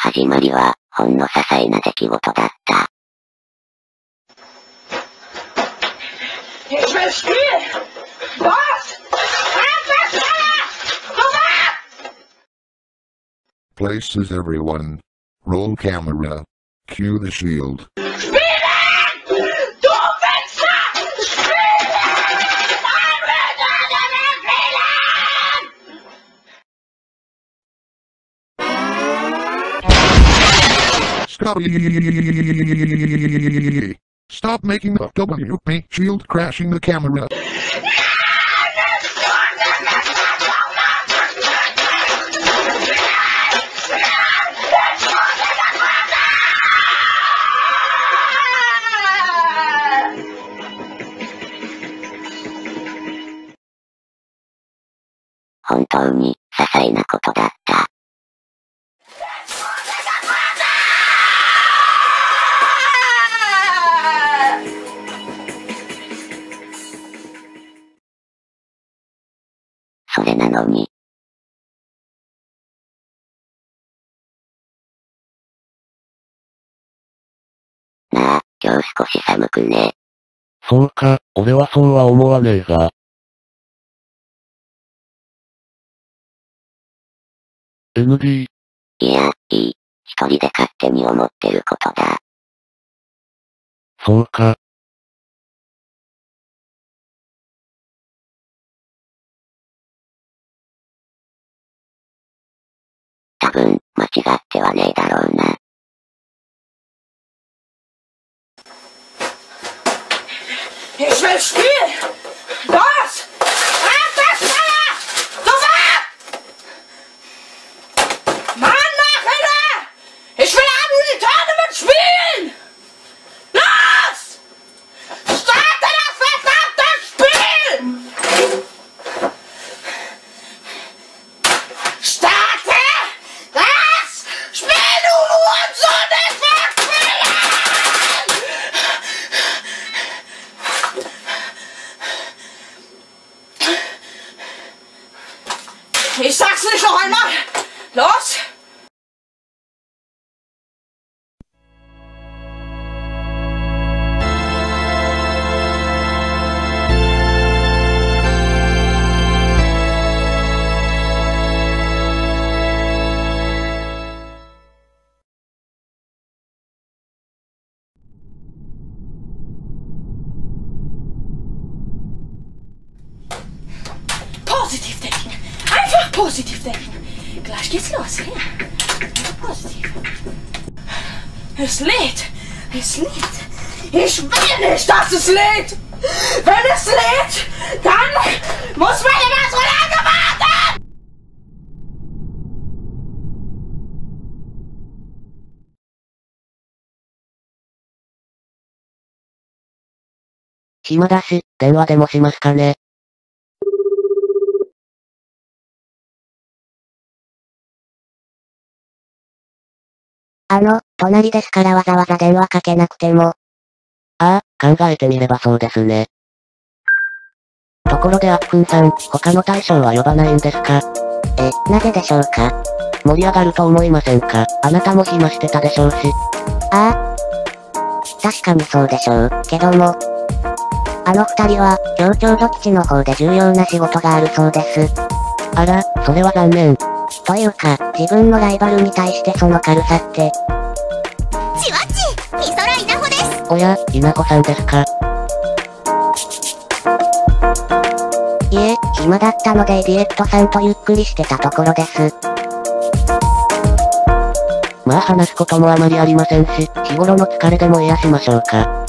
始まりは、ほんの些細な出来事だった。Places everyone. Roll camera. Cue the shield. Stop. Stop making the WP shield crashing the camera. Ah! 本当に、些細なことだった。 それなのに、なあ、今日少し寒くね。そうか、俺はそうは思わねえが。ND、いや、いい。一人で勝手に思ってることだ。そうか、多分、間違ってはねえだろうな。Ich will spielen! Nein! positiv denken. Gleich geht's los. Hier. Positiv. Es lädt. Es lädt. Ich will nicht, dass es lädt. Wenn es lädt, dann muss man immer so lange warten. 暇だし、電話でもしますかね。 あの、隣ですからわざわざ電話かけなくても。ああ、考えてみればそうですね。ところであっくんさん、他の大将は呼ばないんですか？え、なぜでしょうか？盛り上がると思いませんか？あなたも暇してたでしょうし。ああ。確かにそうでしょう、けども。あの二人は、今日ちょうど基地の方で重要な仕事があるそうです。あら、それは残念。というか、自分のライバルに対してその軽さって、ちわちみそらいなほですおや、稲子さんですかいえ、暇だったのでディエットさんとゆっくりしてたところです。まあ話すこともあまりありませんし、日頃の疲れでも癒しましょうか。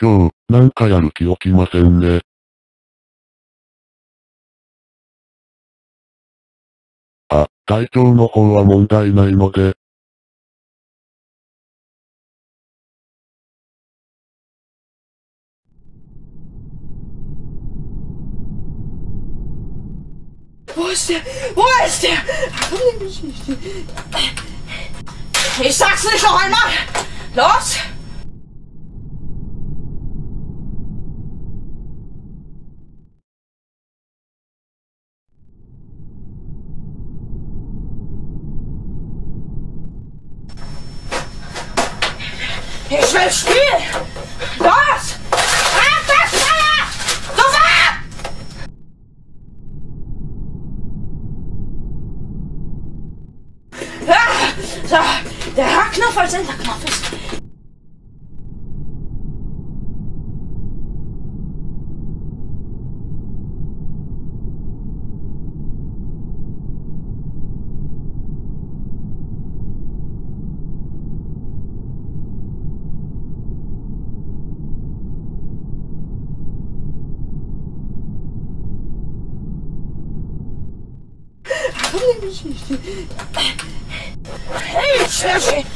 今日、なんかやる気起きませんね。あ、体調の方は問題ないので、Wo ist der? Wo ist der? Ich sag's nicht noch einmal! Los! Ich will spielen! Los! Halt das Feuer! Sofort! Ah, so, der H-Knopf als Enterknopf ist. Эй, слушай!